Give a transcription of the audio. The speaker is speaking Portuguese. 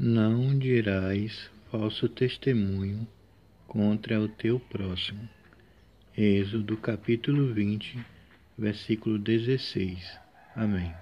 Não dirás falso testemunho contra o teu próximo. Êxodo capítulo 20, versículo 16. Amém.